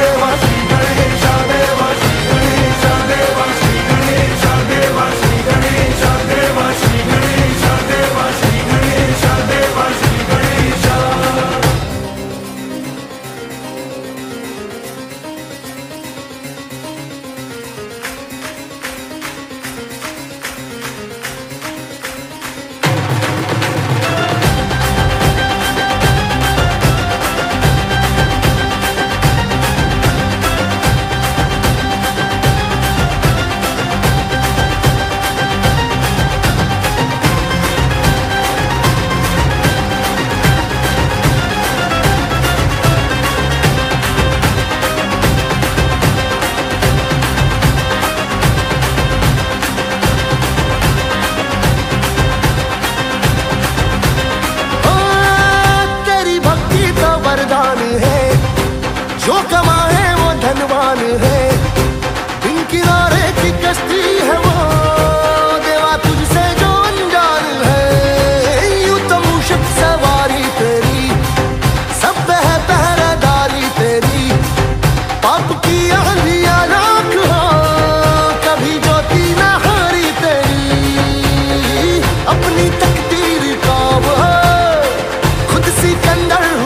yeah was जो कमाए वो धनवान है। दिन किनारे की कश्ती है वो। देवा तुझसे जो अनजान है। यूँ तो मुश्क सवारी तेरी। सब है पहरादारी तेरी। पाप की अहलिया लाख हो। कभी ज्योति न हारी तेरी। अपनी तकदीर का वो। खुद सी Kandar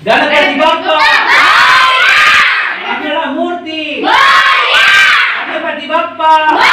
Dan kayak di bapak. Adalah murti. Ada di bapak. Bapak.